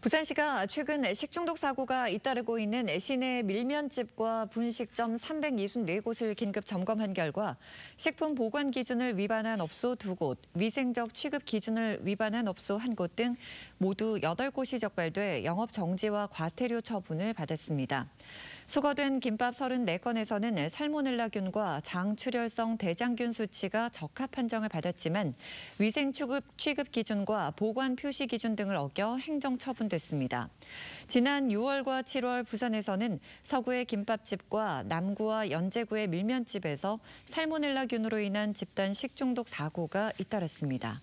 부산시가 최근 식중독 사고가 잇따르고 있는 시내 밀면집과 분식점 364곳을 긴급 점검한 결과 식품 보관 기준을 위반한 업소 2곳, 위생적 취급 기준을 위반한 업소 1곳 등 모두 8곳이 적발돼 영업 정지와 과태료 처분을 받았습니다. 수거된 김밥 34건에서는 살모넬라균과 장출혈성 대장균 수치가 적합 판정을 받았지만 위생 취급, 취급 기준과 보관 표시 기준 등을 어겨 행정 처분됐습니다. 지난 6월과 7월 부산에서는 서구의 김밥집과 남구와 연제구의 밀면집에서 살모넬라균으로 인한 집단 식중독 사고가 잇따랐습니다.